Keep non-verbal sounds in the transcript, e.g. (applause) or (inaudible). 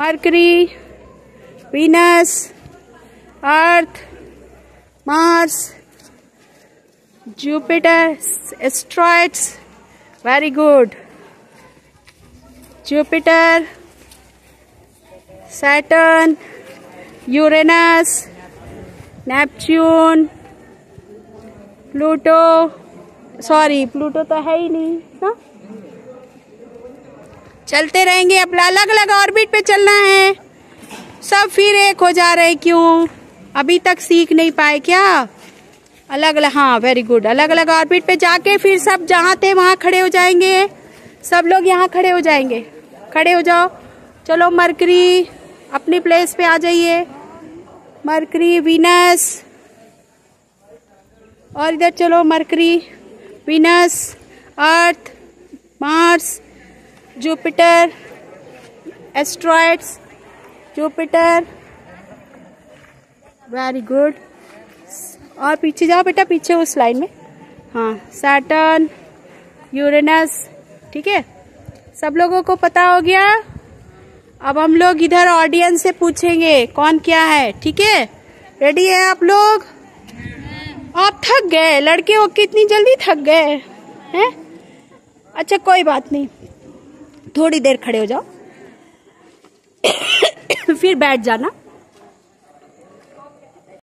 Mercury Venus Earth Mars Jupiter asteroids very good Jupiter Saturn Uranus Neptune Pluto sorry Pluto तो है ही नहीं, ना? चलते रहेंगे अब अलग अलग ऑर्बिट पे चलना है। सब फिर एक हो जा रहे क्यों? अभी तक सीख नहीं पाए क्या? अलग अलग हाँ वेरी गुड अलग अलग ऑर्बिट पे जाके फिर सब जहाँ थे, वहाँ खड़े हो जाएँगे। सब लोग यहाँ खड़े हो जाएँगे। खड़े हो जाओ। चलो, मरकरी अपनी प्लेस पे आ जाइए। Mercury, Venus. और इधर चलो, Mercury, Venus, Earth, Mars. Jupiter asteroids Jupiter very good और पीछे जाओ बेटा, पीछे उस लाइन में। हाँ सैटर्न यूरेनस ठीक है? सब लोगों को पता हो गया? अब हम लोग इधर ऑडियंस से पूछेंगे, कौन क्या है, ठीक है? रेडी है आप लोग? आप थक गए। लड़के हो, कितनी जल्दी थक गए, हैं? अच्छा कोई बात नहीं। थोड़ी देर खड़े हो जाओ। (coughs) फिर बैठ जाना।